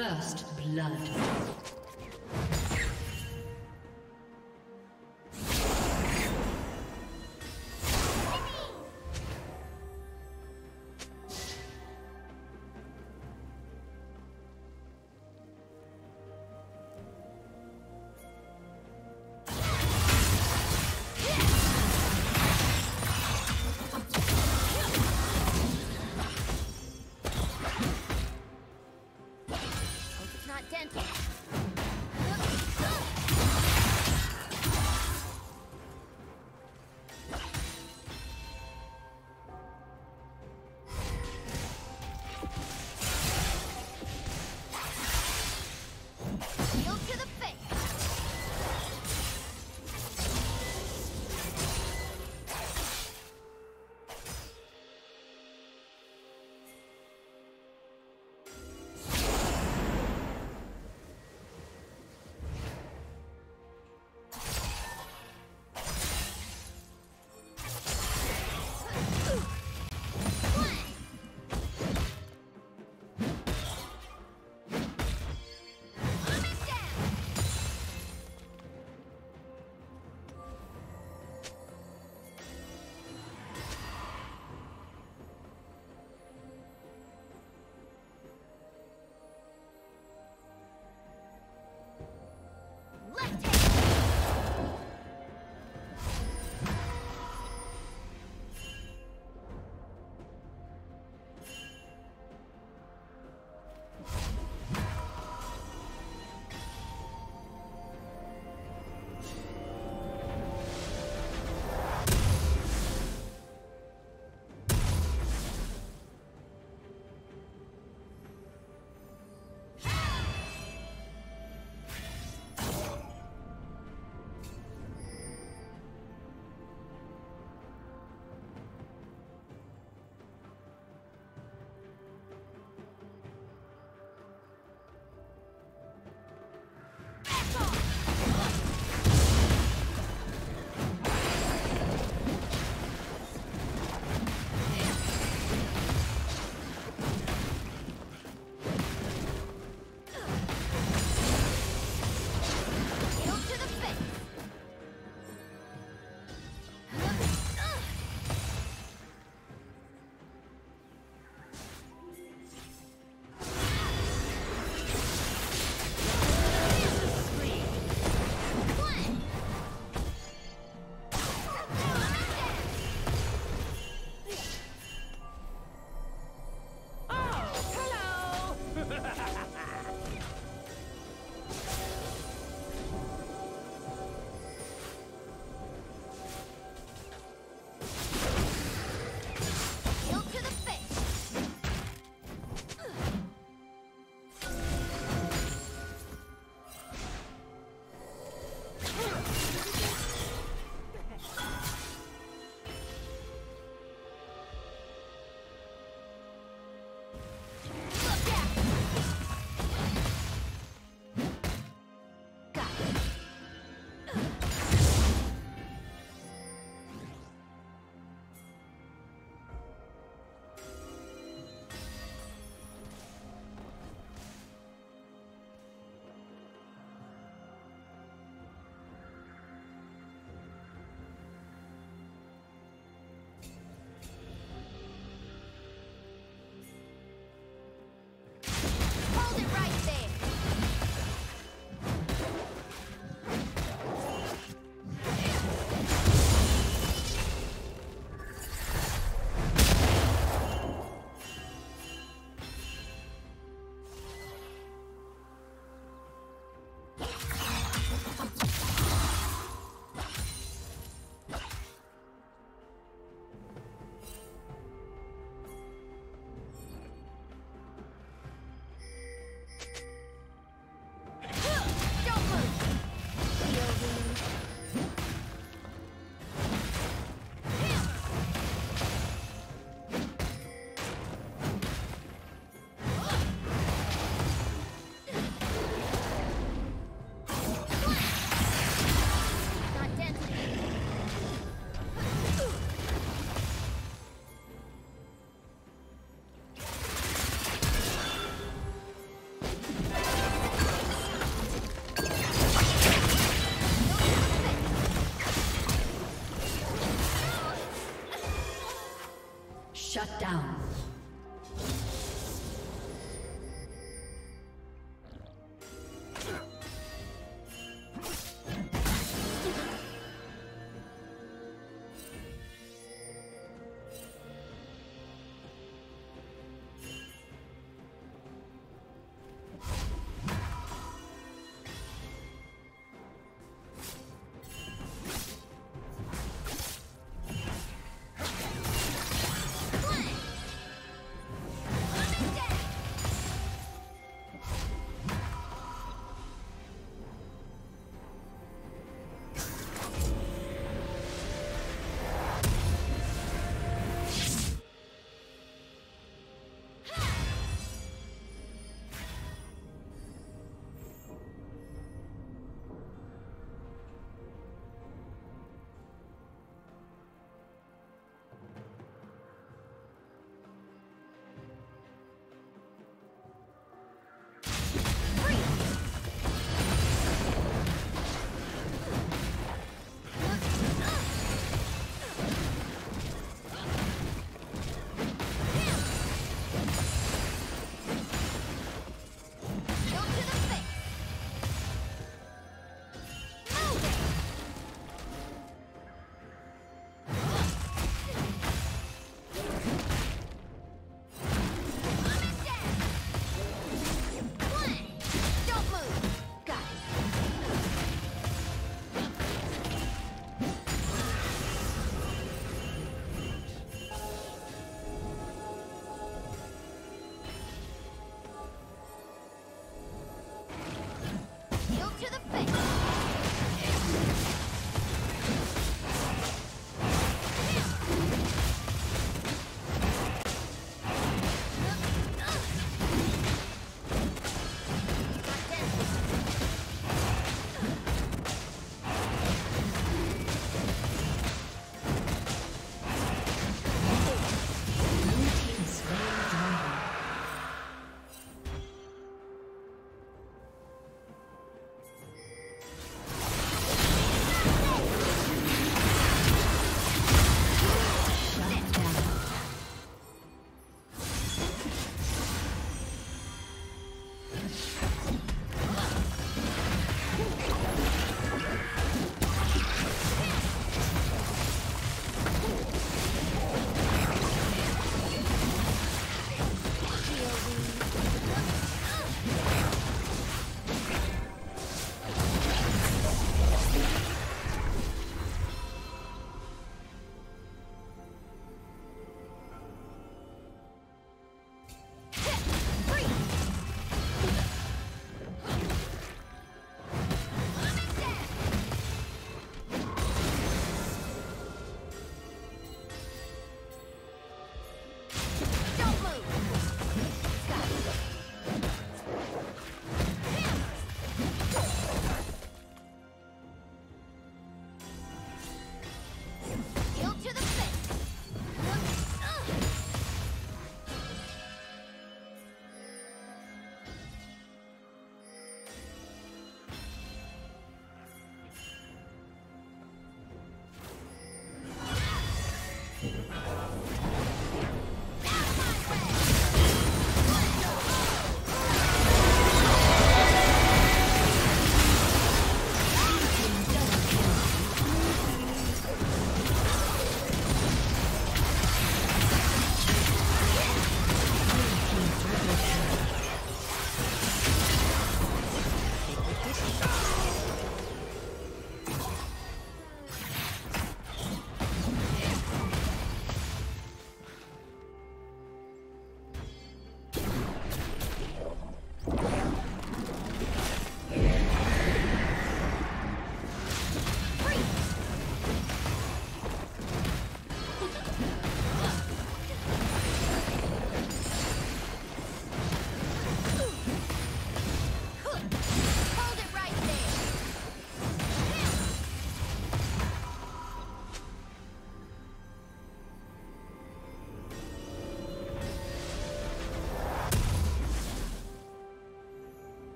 First blood. Down.